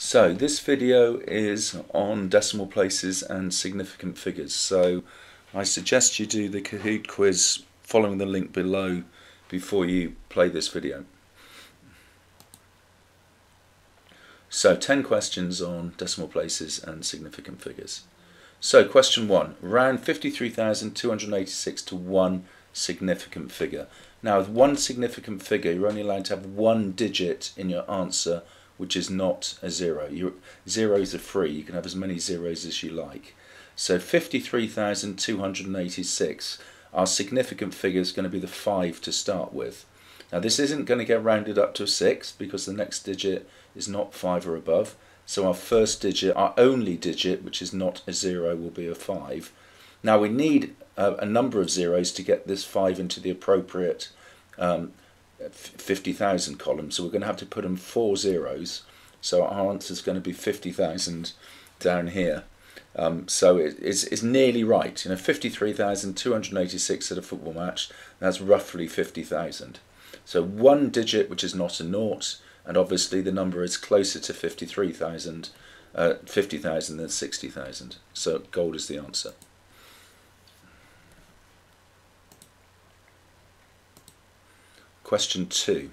So this video is on decimal places and significant figures. So I suggest you do the Kahoot quiz following the link below before you play this video. So 10 questions on decimal places and significant figures. So question 1. Round 53,286 to one significant figure. Now with one significant figure you're only allowed to have one digit in your answer which is not a zero. Your zeros are free. You can have as many zeros as you like. So 53,286, our significant figure is going to be the 5 to start with. Now this isn't going to get rounded up to a 6 because the next digit is not 5 or above. So our first digit, our only digit, which is not a 0, will be a 5. Now we need a, a number of zeros to get this 5 into the appropriate um, 50,000 column, so we're going to have to put in four zeros. So our answer is going to be 50,000 down here. Um, so it, it's, it's nearly right. You know, 53,286 at a football match, that's roughly 50,000. So one digit which is not a naught, and obviously the number is closer to 53,000 uh, 50,000 than 60,000. So gold is the answer. Question 2.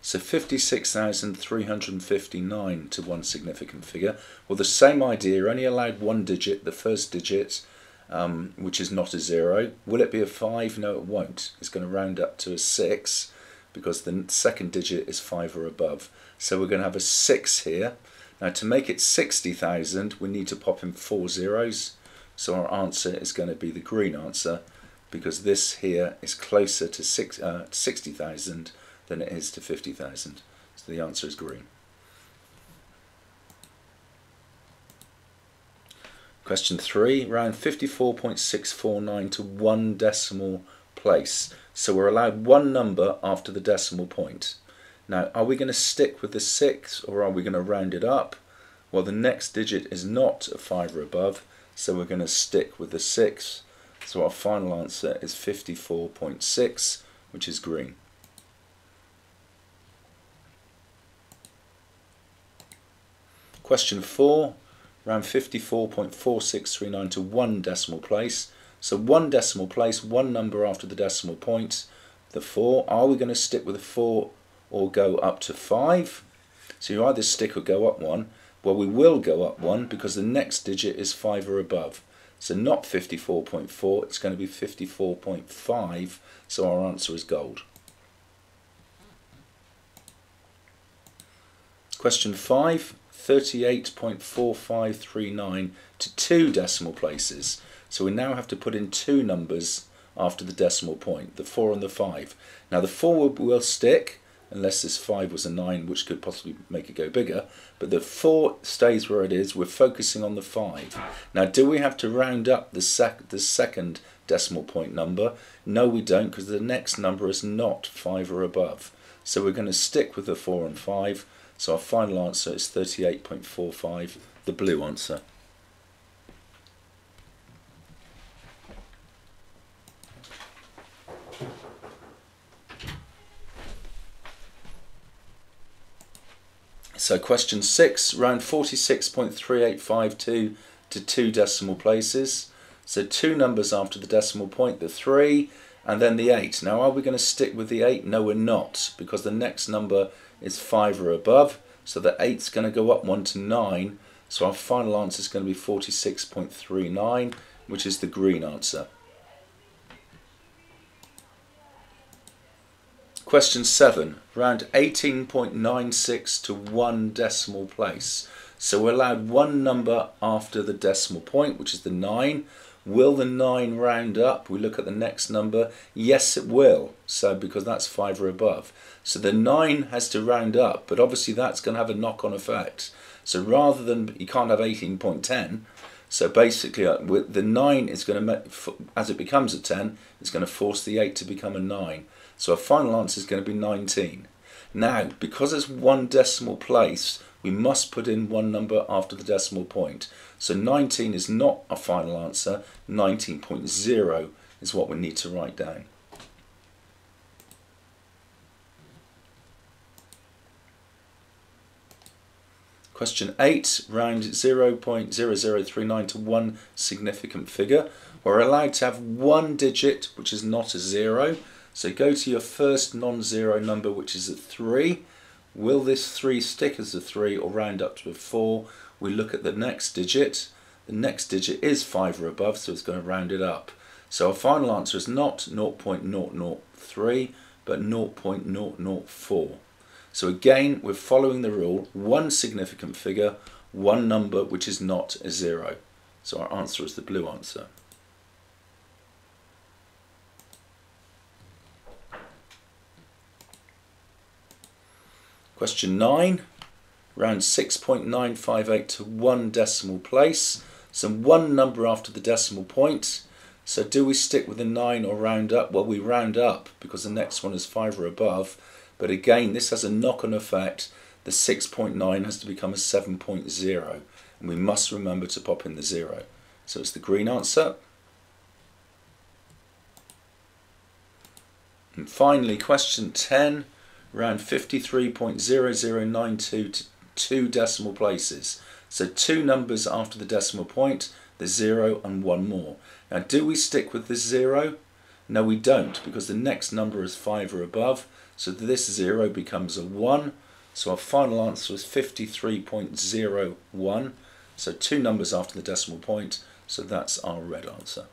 So 56,359 to one significant figure. Well, the same idea, only allowed one digit, the first digit, um, which is not a zero. Will it be a 5? No, it won't. It's going to round up to a 6 because the second digit is 5 or above. So we're going to have a 6 here. Now to make it 60,000, we need to pop in four zeros. So our answer is going to be the green answer, because this here is closer to six, uh, 60,000 than it is to 50,000. So the answer is green. Question 3, round 54.649 to one decimal place. So we're allowed one number after the decimal point. Now, are we going to stick with the 6 or are we going to round it up? Well, the next digit is not a 5 or above, so we're going to stick with the 6 so our final answer is 54.6, which is green. Question 4, around 54.4639 to one decimal place. So one decimal place, one number after the decimal point, the 4. Are we going to stick with the 4 or go up to 5? So you either stick or go up 1. Well, we will go up 1 because the next digit is 5 or above. So not 54.4, it's going to be 54.5, so our answer is gold. Question 5, 38.4539 to two decimal places. So we now have to put in two numbers after the decimal point, the 4 and the 5. Now the 4 will stick, unless this 5 was a 9, which could possibly make it go bigger. But the 4 stays where it is. We're focusing on the 5. Now, do we have to round up the, sec the second decimal point number? No, we don't, because the next number is not 5 or above. So we're going to stick with the 4 and 5. So our final answer is 38.45, the blue answer. So question six, round 46.3852 to two decimal places. So two numbers after the decimal point, the three and then the eight. Now are we going to stick with the eight? No, we're not, because the next number is five or above. So the eight's going to go up one to nine. So our final answer is going to be 46.39, which is the green answer. Question 7, round 18.96 to one decimal place. So we're allowed one number after the decimal point, which is the 9. Will the 9 round up? We look at the next number. Yes, it will. So because that's 5 or above. So the 9 has to round up, but obviously that's going to have a knock-on effect. So rather than, you can't have 18.10, so basically uh, the 9 is going to, as it becomes a 10, it's going to force the 8 to become a 9. So our final answer is going to be 19. Now, because it's one decimal place, we must put in one number after the decimal point. So 19 is not a final answer, 19.0 is what we need to write down. Question 8, round 0.0039 to one significant figure. We're allowed to have one digit which is not a zero. So go to your first non-zero number which is a 3. Will this 3 stick as a 3 or round up to a 4? We look at the next digit. The next digit is 5 or above so it's going to round it up. So our final answer is not 0.003 but 0.004. So again, we're following the rule, one significant figure, one number which is not a zero. So our answer is the blue answer. Question 9, round 6.958 to one decimal place. So one number after the decimal point. So do we stick with the 9 or round up? Well, we round up because the next one is 5 or above. But again, this has a knock-on effect. The 6.9 has to become a 7.0. And we must remember to pop in the 0. So it's the green answer. And finally, question 10, round 53.0092 to two decimal places. So two numbers after the decimal point, the 0 and one more. Now do we stick with the 0? No we don't because the next number is 5 or above so this 0 becomes a 1. So our final answer is 53.01. So two numbers after the decimal point. So that's our red answer.